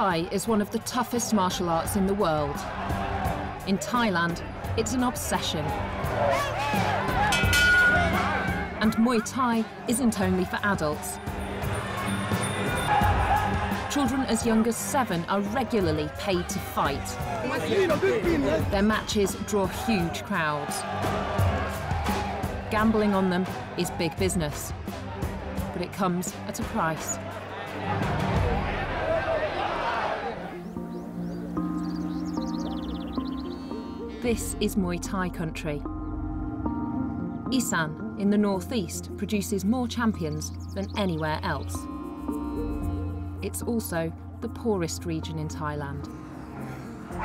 Thai is one of the toughest martial arts in the world. In Thailand, it's an obsession. And Muay Thai isn't only for adults. Children as young as seven are regularly paid to fight. Their matches draw huge crowds. Gambling on them is big business, but it comes at a price. This is Muay Thai country. Isan, in the northeast, produces more champions than anywhere else. It's also the poorest region in Thailand.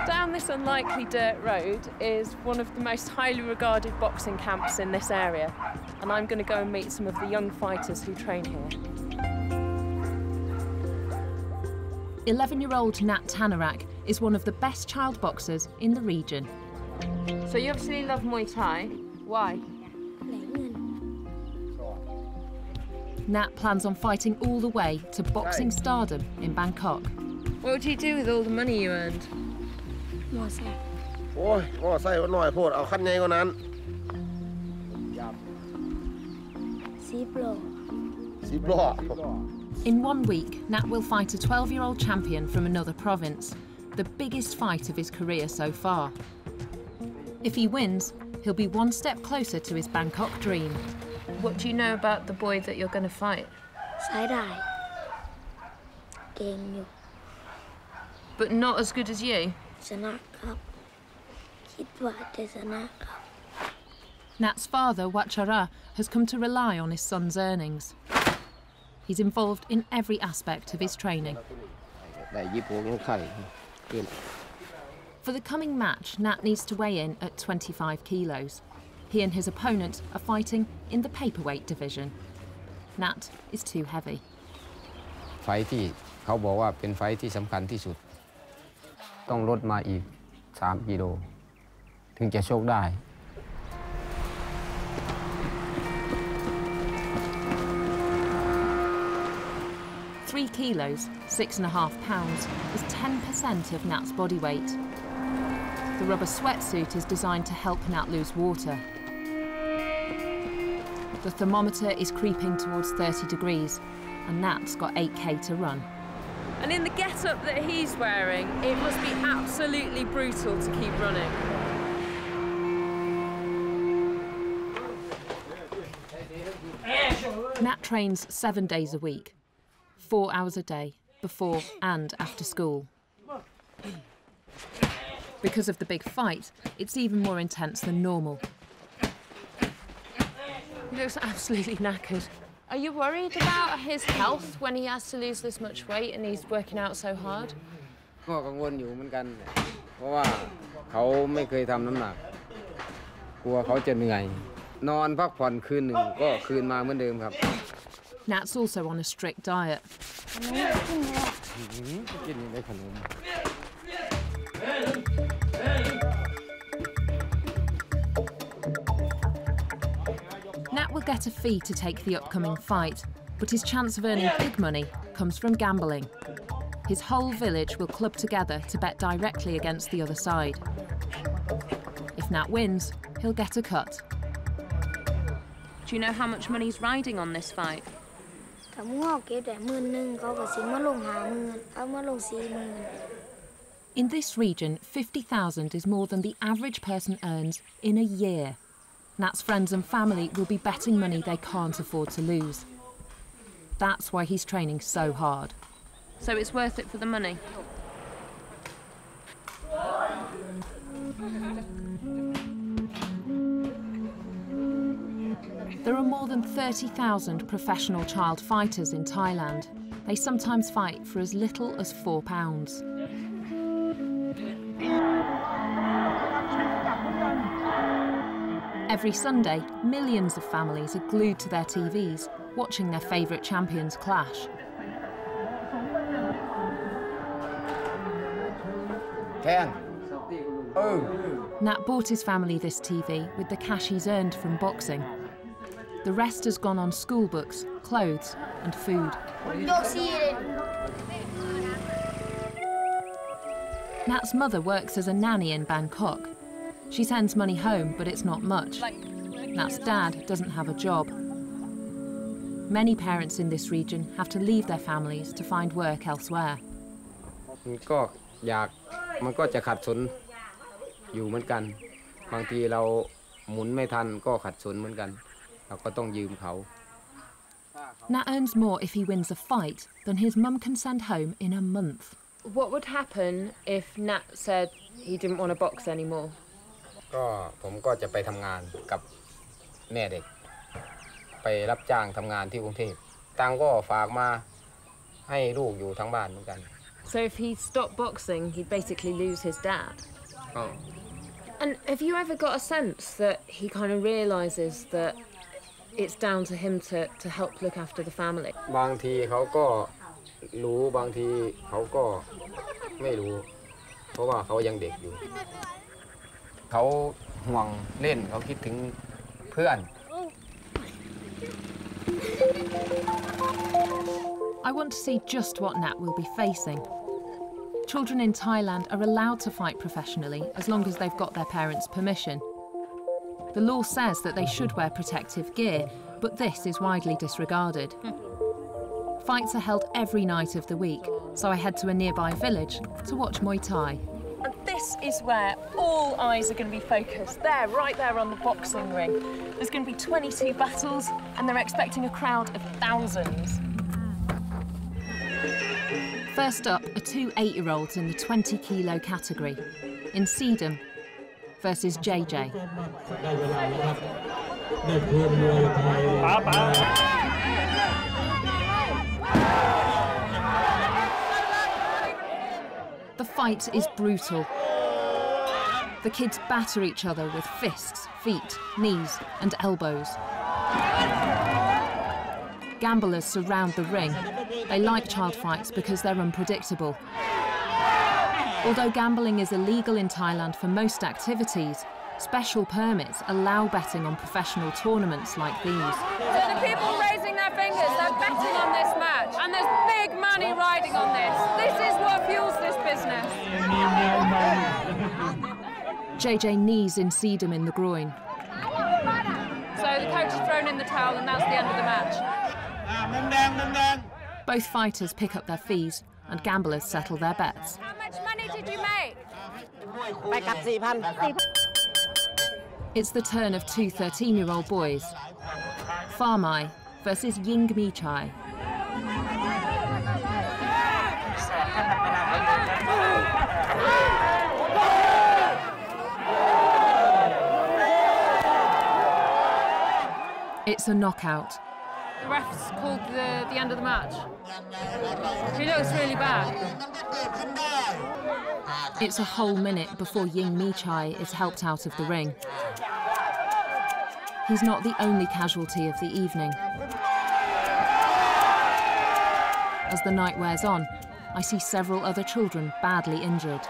Down this unlikely dirt road is one of the most highly regarded boxing camps in this area, and I'm going to go and meet some of the young fighters who train here. 11 year old Nat Tanarak is one of the best child boxers in the region. So you obviously love Muay Thai. Why? Nat plans on fighting all the way to boxing stardom in Bangkok. What would you do with all the money you earned? In one week, Nat will fight a 12-year-old champion from another province, the biggest fight of his career so far. If he wins, he'll be one step closer to his Bangkok dream. What do you know about the boy that you're going to fight? Side eye. Game you. But not as good as you? Nat's father, Wachara, has come to rely on his son's earnings. He's involved in every aspect of his training. For the coming match, Nat needs to weigh in at 25 kilos. He and his opponent are fighting in the paperweight division. Nat is too heavy. ไฟท์ที่เขาบอกว่าเป็นไฟท์ที่สำคัญที่สุด ต้องลดมาอีก 3 กิโล ถึงจะโชคได้ Three kilos, six and a half pounds, is 10% of Nat's body weight. The rubber sweatsuit is designed to help Nat lose water. The thermometer is creeping towards 30 degrees, and Nat's got 8k to run. And in the get-up that he's wearing, it must be absolutely brutal to keep running. Nat trains seven days a week, four hours a day, before and after school. Because of the big fight, it's even more intense than normal. He looks absolutely knackered. Are you worried about his health when he has to lose this much weight and he's working out so hard? ก็กังวลอยู่เหมือนกัน เพราะว่าเขาไม่เคยทำน้ำหนัก กลัวเขาจะเหนื่อย นอนพักผ่อนคืนหนึ่งก็คืนมาเหมือนเดิมครับ Nat's also on a strict diet. will get a fee to take the upcoming fight, but his chance of earning big money comes from gambling. His whole village will club together to bet directly against the other side. If Nat wins, he'll get a cut. Do you know how much money's riding on this fight? In this region, 50,000 is more than the average person earns in a year. Nat's friends and family will be betting money they can't afford to lose. That's why he's training so hard. So it's worth it for the money. There are more than 30,000 professional child fighters in Thailand. They sometimes fight for as little as £4. Every Sunday, millions of families are glued to their TVs, watching their favourite champions clash. Ten. Oh. Nat bought his family this TV with the cash he's earned from boxing. The rest has gone on school books, clothes, and food. Nat's mother works as a nanny in Bangkok She sends money home, but it's not much. Nat's dad doesn't have a job. Many parents in this region have to leave their families to find work elsewhere. มันก็อยากมันก็จะขัดสนอยู่เหมือนกัน บางทีเราหมุนไม่ทันก็ขัดสนเหมือนกัน เราก็ต้องยืมเขา Nat earns more if he wins a fight than his mum can send home in a month. What would happen if Nat said he didn't want to box anymore? ก็ผมก็จะไปทำงานกับแม่เด็ก ไปรับจ้างทำงานที่กรุงเทพตังค์ก็ฝากมาให้ลูกอยู่ทั้งบ้านเหมือนกัน So if he stopped boxing, he'd basically lose his dad. ก็ And have you ever got a sense that he kind of realises that it's down to him to, to help look after the family? บางทีเขาก็รู้บางทีเขาก็ไม่รู้ เพราะว่าเขายังเด็กอยู่ เขาห่วงเล่นเขาคิดถึงเพื่อน I want to see just what Nat will be facing. Children in Thailand are allowed to fight professionally as long as they've got their parents' permission. The law says that they should wear protective gear, but this is widely disregarded. Fights are held every night of the week, so I head to a nearby village to watch Muay Thai. this is where all eyes are going to be focused. There, right there on the boxing ring. There's going to be 22 battles, and they're expecting a crowd of thousands. First up are two eight-year-olds in the 20 kilo category. In Seedham versus JJ. The fight is brutal. The kids batter each other with fists, feet, knees, and elbows. Gamblers surround the ring. They like child fights because they're unpredictable. Although gambling is illegal in Thailand for most activities, special permits allow betting on professional tournaments like these. So the people raising their fingers, they're betting on this match, and there's big money riding on this. This is what fuels this business. JJ knees in the groin. So the coach has thrown in the towel and that's the end of the match. Both fighters pick up their fees and gamblers settle their bets. How much money did you make? It's the turn of two 13-year-old boys. Farmai versus Ying Mi Chai. It's a knockout. The ref's called the, the end of the match. He looks really bad. It's a whole minute before Ying Mi Chai is helped out of the ring. He's not the only casualty of the evening. As the night wears on, I see several other children badly injured.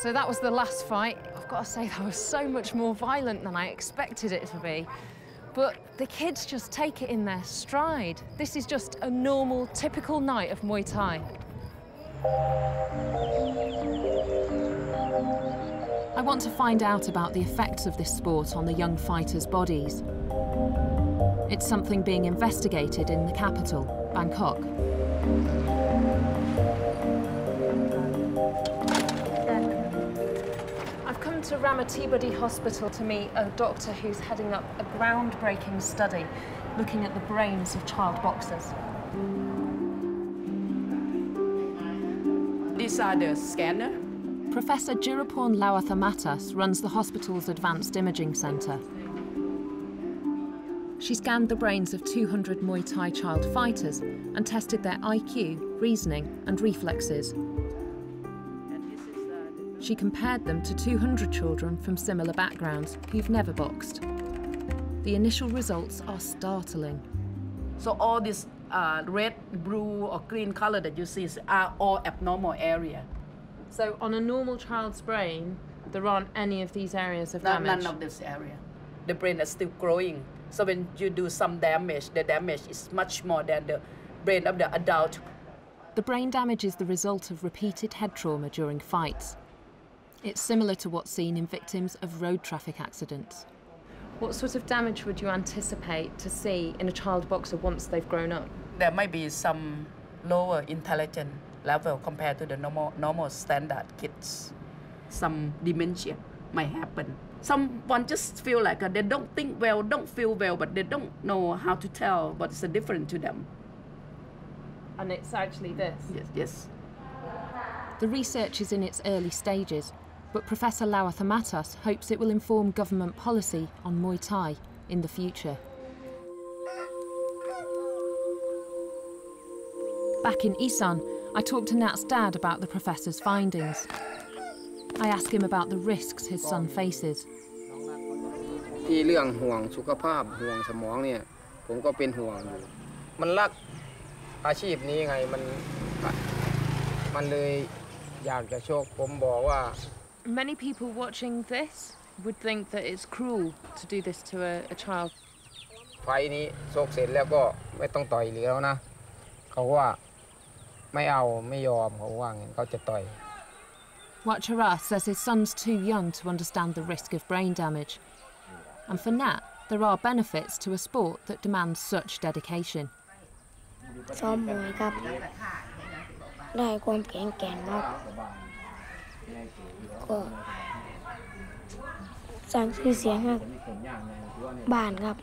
So that was the last fight. I've got to say, that was so much more violent than I expected it to be. But the kids just take it in their stride. This is just a normal, typical night of Muay Thai. I want to find out about the effects of this sport on the young fighters' bodies. It's something being investigated in the capital, Bangkok. To Ramathibodi Hospital to meet a doctor who's heading up a groundbreaking study looking at the brains of child boxers. These are the scanner. Professor Jiraporn Laothamatas runs the hospital's Advanced Imaging Centre. She scanned the brains of 200 Muay Thai child fighters and tested their IQ, reasoning, and reflexes. She compared them to 200 children from similar backgrounds who've never boxed. The initial results are startling. So all this uh, red, blue, or green color that you see are all abnormal area. So, on a normal child's brain, there aren't any of these areas of None, damage. none of this area. The brain is still growing. So when you do some damage, the damage is much more than the brain of the adult. The brain damage is the result of repeated head trauma during fights. It's similar to what's seen in victims of road traffic accidents. What sort of damage would you anticipate to see in a child boxer once they've grown up? There might be some lower intelligence level compared to the normal, normal standard kids. Some dementia might happen. Someone just feel like uh, they don't think well, don't feel well, but they don't know how to tell what's the difference to them. And it's actually this. Yes, yes. The research is in its early stages, but Professor Laothamatas hopes it will inform government policy on Muay Thai in the future. Back in Isan, I talked to Nat's dad about the professor's findings. I ask him about the risks his son faces. ที่เรื่องห่วงสุขภาพห่วงสมองเนี่ยผมก็เป็นห่วงอยู่มันรักอาชีพนี้ไงมันมันเลยอยากจะโชคผมบอกว่า Many people watching this would think that it's cruel to do this to a, a child. ไฟล์นี้โชคเสร็จแล้วก็ไม่ต้องต่อยอีกแล้วนะ เขาว่าไม่เอาไม่ยอมเขาว่างั้นเขาจะต่อย Wachara says his son's too young to understand the risk of brain damage. And for Nat, there are benefits to a sport that demands such dedication. ซ้อมมวยครับ ได้ความแข็งแกร่งครับ ก็สร้างชื่อเสียงครับบ้านครับ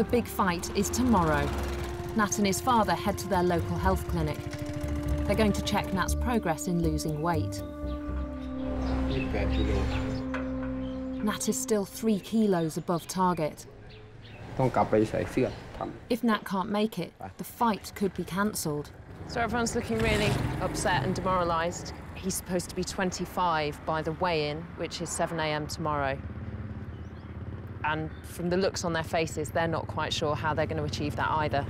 The big fight is tomorrow. Nat and his father head to their local health clinic. They're going to check Nat's progress in losing weight. 28กิโล Nat is still three kilos above target. ต้องกลับไปใส่เสื้อท If Nat can't make it, the fight could be cancelled. So everyone's looking really upset and demoralised. He's supposed to be 25 by the weigh-in, which is 7 a.m. tomorrow. And from the looks on their faces, they're not quite sure how they're going to achieve that either.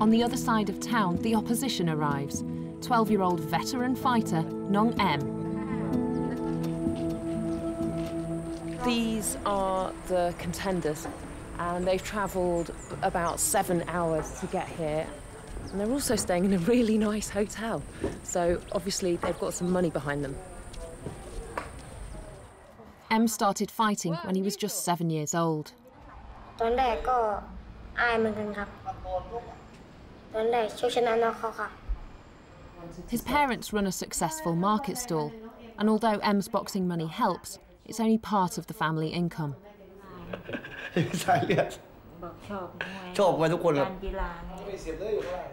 On the other side of town, the opposition arrives. 12 year old veteran fighter Nong M. These are the contenders, and they've travelled about seven hours to get here. And they're also staying in a really nice hotel. So obviously, they've got some money behind them. M started fighting when he was just seven years old. ตอนแรกก็อายเหมือนกันครับ ตอนแรกชกชนะน็อกเขาครับ His parents run a successful market stall, and although M's boxing money helps, it's only part of the family income. สายเลือดชอบมวยทุกคนครับ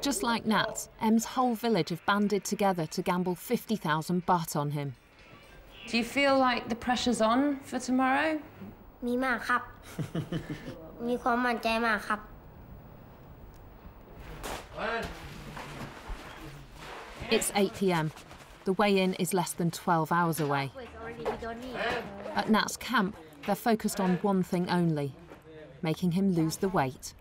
Just like Nat, M's whole village have banded together to gamble 50,000 baht on him. Do you feel like the pressure's on for tomorrow? มีมากครับ มีความมั่นใจมากครับ It's 8 pm. The weigh in is less than 12 hours away. At Nat's camp, they're focused on one thing only making him lose the weight.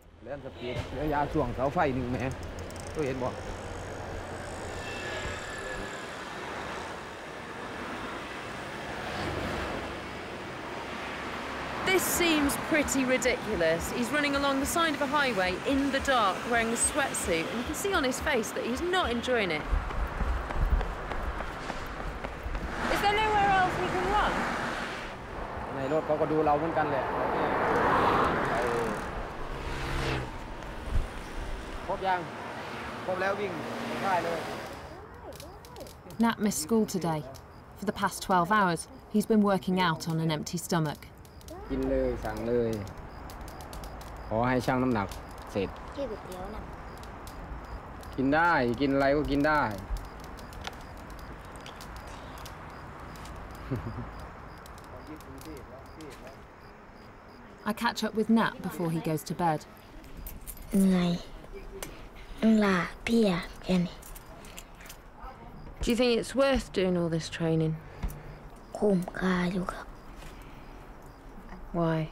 This seems pretty ridiculous. He's running along the side of a highway in the dark wearing a sweatsuit, and you can see on his face that he's not enjoying it. ก็ดูเราเหมือนกันแหละเราก็เราครบยังครบแล้ววิ่งได้เลย Nat missed school today. For the past 12 hours, he's been working out on an empty stomach. กินเลยสั่งเลย ขอให้ช่างน้ำหนักเสร็จที่ก๋วยเตี๋ยวน่ะกินได้กินอะไรก็กินได้ I catch up with Nat before he goes to bed. Do you think it's worth doing all this training? Why?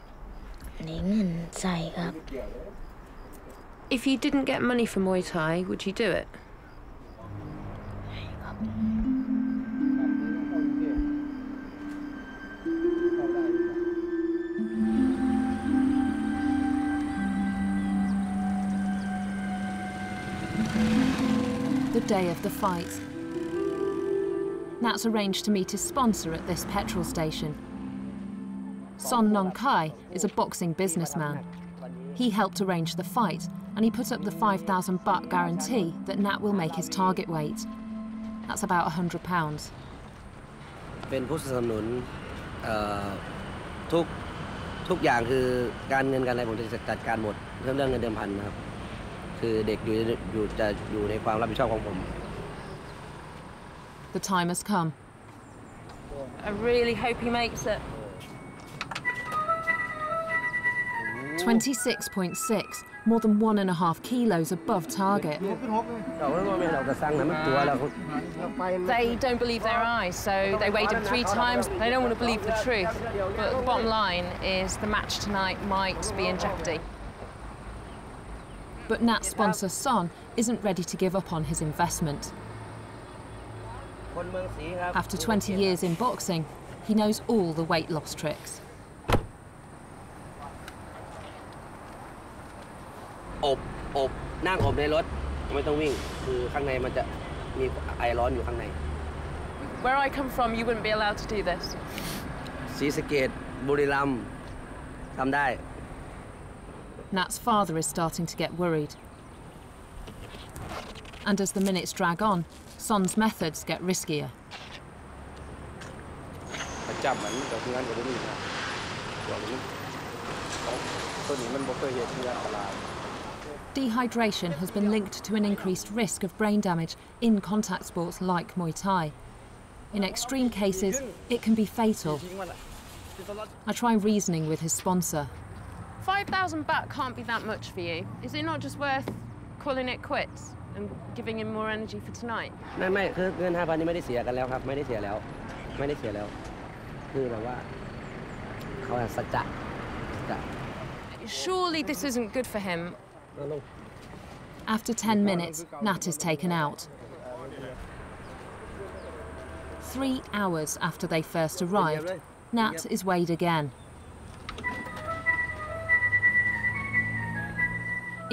If you didn't get money for Muay Thai, would you do it? day of the fight. Nat's arranged to meet his sponsor at this petrol station. Son Nong Kai is a boxing businessman. He helped arrange the fight and he put up the 5,000 baht guarantee that Nat will make his target weight. That's about 100 pounds. เป็นผู้สนับสนุนเอ่อทุกทุกอย่างคือการเงินการอะไรผมจะจัดการหมดเรื่องเรื่องเงินเดิมพันนะครับ คือเด็กอยู่อยู่จะอยู่ในความรับผิดชอบของผม The time has come. I really hope he makes it. 26.6, more than one and a half kilos above target. เราไม่เรากระซังนะมันตัวเรา They don't believe their eyes, so they weighed him three times. They don't want to believe the truth. But the bottom line is the match tonight might be in jeopardy. But Nat's sponsor Son isn't ready to give up on his investment. คนเมืองศรีครับ After 20 years in boxing, he knows all the weight loss tricks. อบอบนั่งอบในรถไม่ต้องวิ่ง คือข้างในมันจะมีไอร้อนอยู่ข้างใน Where I come from, you wouldn't be allowed to do this. ศรีสะเกดบุรีรัมย์ทำได้ Nat's father is starting to get worried. And as the minutes drag on, Son's methods get riskier. Dehydration has been linked to an increased risk of brain damage in contact sports like Muay Thai. In extreme cases, it can be fatal. I try reasoning with his sponsor, 5,000 baht can't be that much for you. Is it not just worth calling it quits and giving him more energy for tonight? ไม่ไม่คือเงินห้าพันนี่ไม่ได้เสียกันแล้วครับ ไม่ได้เสียแล้ว ไม่ได้เสียแล้ว คือแบบว่าเขาสัจจะสัจจะ Surely this isn't good for him. After 10 minutes, Nat is taken out. Three hours after they first arrived, Nat is weighed again.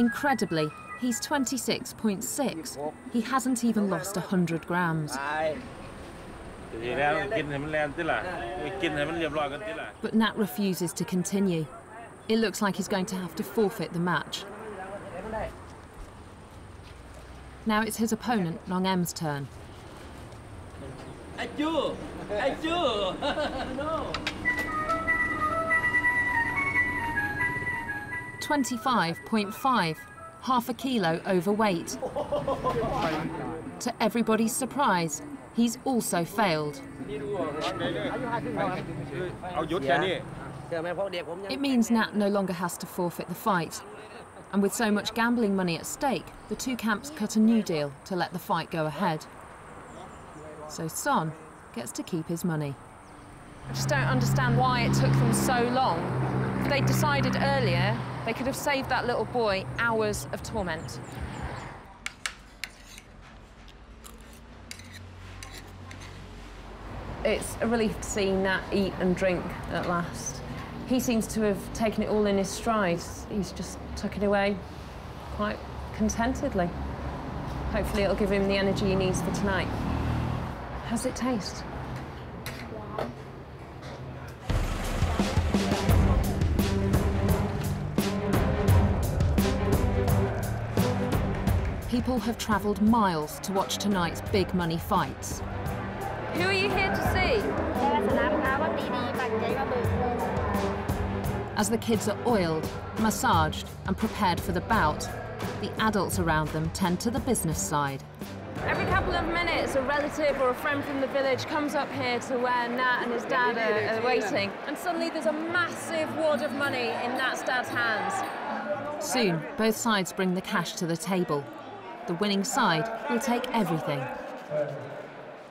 Incredibly, he's 26.6. He hasn't even lost 100 grams. But Nat refuses to continue. It looks like he's going to have to forfeit the match. Now it's his opponent, Nong M's turn. I do! I do! no! 25.5, half a kilo overweight. to everybody's surprise, he's also failed. It means Nat no longer has to forfeit the fight. And with so much gambling money at stake, the two camps cut a new deal to let the fight go ahead. So Son gets to keep his money. I just don't understand why it took them so long. If they decided earlier they could have saved that little boy hours of torment. It's a relief to see Nat eat and drink at last. He seems to have taken it all in his stride. He's just took it away quite contentedly. Hopefully it'll give him the energy he needs for tonight. How's it taste? People have travelled miles to watch tonight's big money fights. Who are you here to see? As the kids are oiled, massaged, and prepared for the bout, the adults around them tend to the business side. Every couple of minutes, a relative or a friend from the village comes up here to where Nat and his dad are, are waiting, and suddenly there's a massive wad of money in Nat's dad's hands. Soon, both sides bring the cash to the table. The winning side will take everything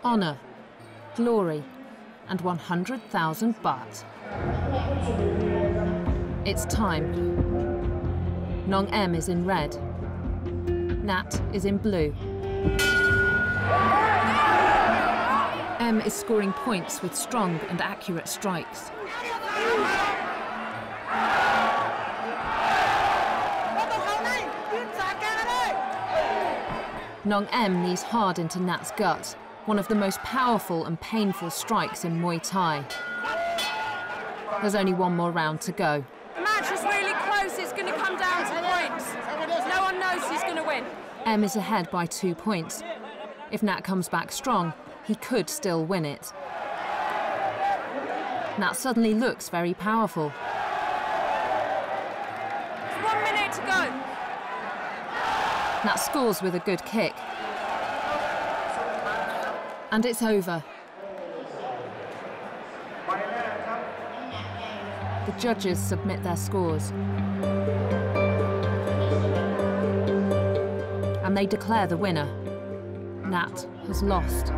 honour, glory, and 100,000 baht. It's time. Nong M is in red. Nat is in blue. M is scoring points with strong and accurate strikes. Nong Em knees hard into Nat's gut, one of the most powerful and painful strikes in Muay Thai. There's only one more round to go. The match is really close. It's going to come down to points. No one knows who's going to win. M is ahead by two points. If Nat comes back strong, he could still win it. Nat suddenly looks very powerful. One minute to go. Nat scores with a good kick. And it's over. The judges submit their scores. And they declare the winner. Nat has lost.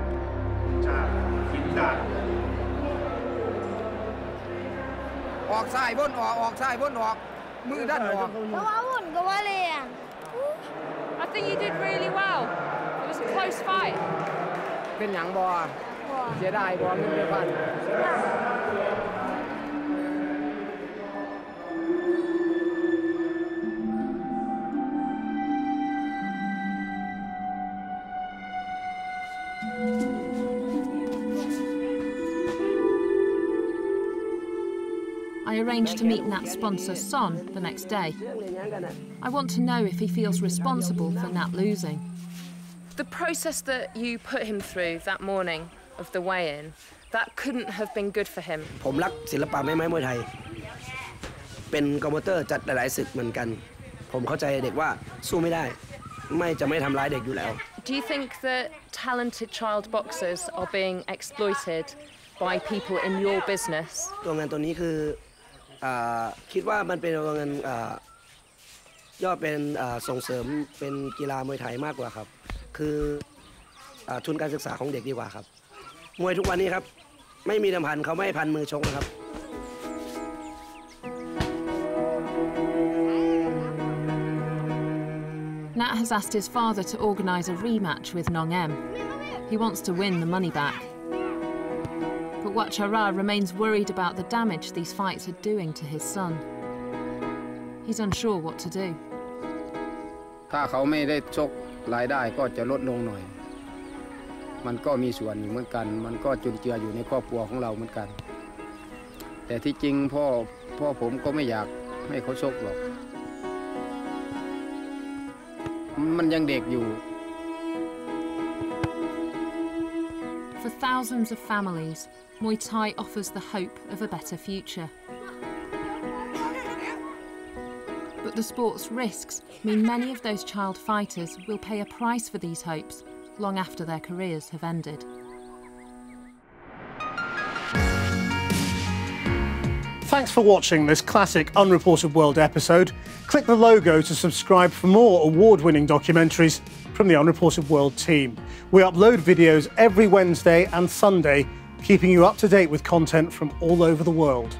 One one. Move that did really well. It was a close fight. เป็นหยังบอเสียดายบอเงินเดือนพัน I arrange to meet Nat's sponsor, Son, the next day. I want to know if he feels responsible for Nat losing. The process that you put him through that morning of the weigh-in, that couldn't have been good for him. ผมรักศิลปะแม่ไม้มวยไทย เป็นโปรโมเตอร์จัดหลายๆศึกเหมือนกัน ผมเข้าใจเด็กว่าสู้ไม่ได้ ไม่จะไม่ทำร้ายเด็กอยู่แล้ว Do you think that talented child boxers are being exploited by people in your business? ตัวเงินตัวนี้คืออา คิดว่ามันเป็นเงินอ่อเป็นส่งเสริมเป็นกีฬามวยไทยมากกว่าครับ คืออทุนการศึกษาของเด็กดีกว่าครับ มวยทุกวันนี้ครับ ไม่มีดิมพันเขาไม่พันมือชกนะครับ Nat has asked his father to organise a rematch with Nong Em. He wants to win the money back. But Wachara remains worried about the damage these fights are doing to his son. He's unsure what to do. ถ้าเขาไม่ได้ชกรายได้ก็จะลดลงหน่อย มันก็มีส่วนเหมือนกัน มันก็จุนเจืออยู่ในครอบครัวของเราเหมือนกัน แต่ที่จริงพ่อพ่อผมก็ไม่อยากให้เขาชกหรอก มันยังเด็กอยู่ For thousands of families, Muay Thai offers the hope of a better future. But the sport's risks mean many of those child fighters will pay a price for these hopes long after their careers have ended. Thanks for watching this classic Unreported World episode. Click the logo to subscribe for more award winning documentaries from the Unreported World team. We upload videos every Wednesday and Sunday, keeping you up to date with content from all over the world.